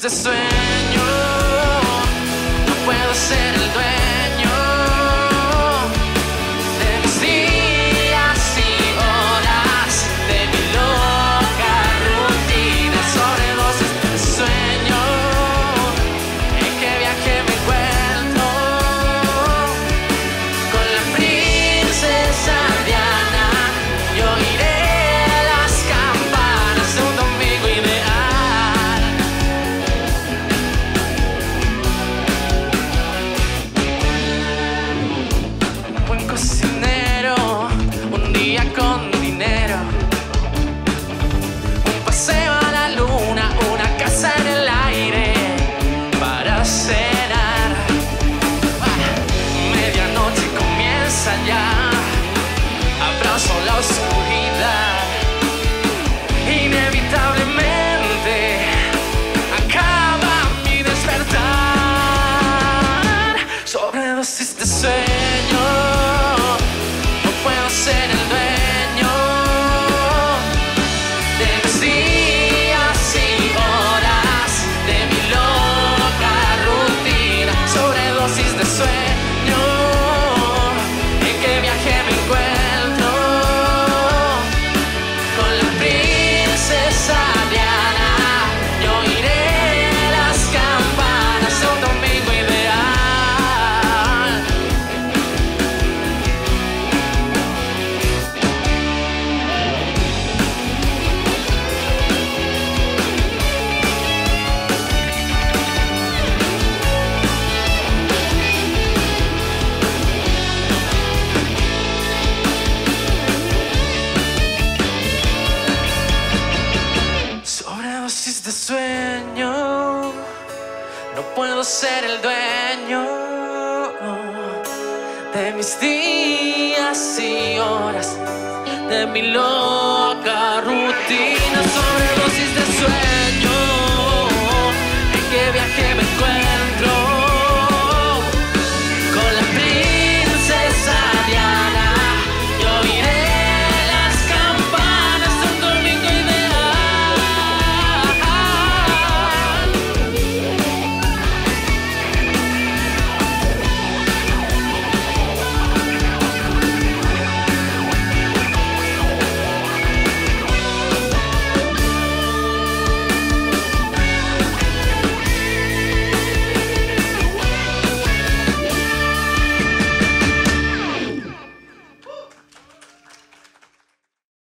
the same. the same. No puedo ser el dueño de mis días y horas, de mi loca rutina, sobredosis de sueño.